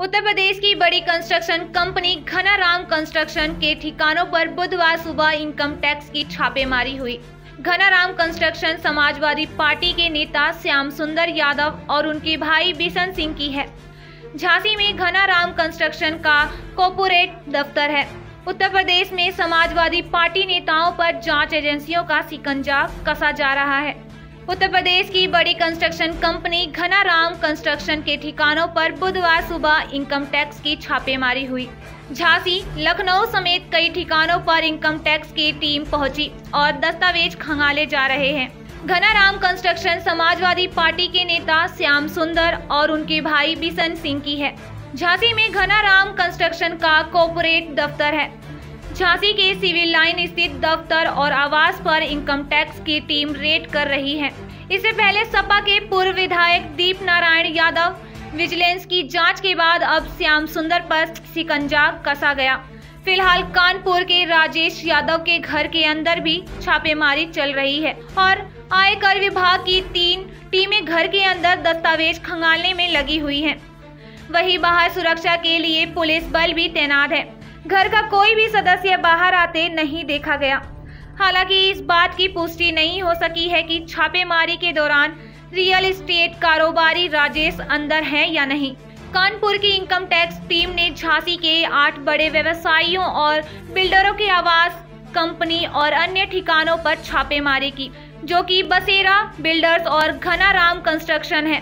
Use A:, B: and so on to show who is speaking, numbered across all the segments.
A: उत्तर प्रदेश की बड़ी construction company Ghanaram construction के ठिकानों पर बुधवार सुबह इनकम टैक्स की छापेमारी हुई। घनाराम कंस्ट्रक्शन समाजवादी पार्टी के नेता श्याम सुंदर यादव और उनके भाई बिशन सिंह की है। झांसी में घनाराम कंस्ट्रक्शन का कॉपोरेट दफ्तर है। उत्तर प्रदेश में समाजवादी पार्टी नेताओं पर जाँच एजेंसियों का सिकंजा कसा जा रहा है। उत्तर प्रदेश की बड़ी कंस्ट्रक्शन कंपनी घनाराम कंस्ट्रक्शन के ठिकानों पर बुधवार सुबह इनकम टैक्स की छापेमारी हुई। झांसी, लखनऊ समेत कई ठिकानों पर इनकम टैक्स की टीम पहुँची और दस्तावेज़ खंगाले जा रहे हैं। घनाराम कंस्ट्रक्शन समाजवादी पार्टी के नेता श्याम सुंदर और उनके भाई बिशन सिंह की है। झांसी में घनाराम कंस्ट्रक्शन का कॉपोरेट दफ्तर है। झांसी के सिविल लाइन स्थित दफ्तर और आवास पर इनकम टैक्स की टीम रेड कर रही है। इससे पहले सपा के पूर्व विधायक दीप नारायण यादव, विजिलेंस की जाँच के बाद अब श्याम सुंदर पर सिकंजा कसा गया। फ़िलहाल कानपुर के राजेश यादव के घर के अंदर भी छापेमारी चल रही है और आयकर विभाग की तीन टीमें घर के अंदर दस्तावेज़ खंगालने में लगी हुई हैं। वहीं बाहर सुरक्षा के लिए पुलिस बल भी तैनात है। घर का कोई भी सदस्य बाहर आते नहीं देखा गया। हालाँकि इस बात की पुष्टि नहीं हो सकी है कि छापेमारी के दौरान रियल एस्टेट कारोबारी राजेश अंदर है या नहीं। कानपुर की इनकम टैक्स टीम ने झांसी के आठ बड़े व्यवसायियों और बिल्डरों के आवास, कंपनी और अन्य ठिकानों पर छापेमारी की, जो कि बसेरा, बिल्डर्स और घनाराम कंस्ट्रक्शन है।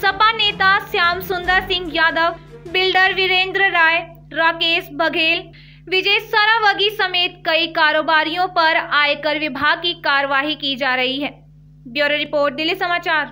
A: सपा नेता श्याम सुंदर सिंह यादव, बिल्डर वीरेंद्र राय राकेश बघेल। विजय सरावगी समेत कई कारोबारियों पर आयकर विभाग की कार्यवाही की जा रही है। ब्यूरो रिपोर्ट, दिल्ली समाचार।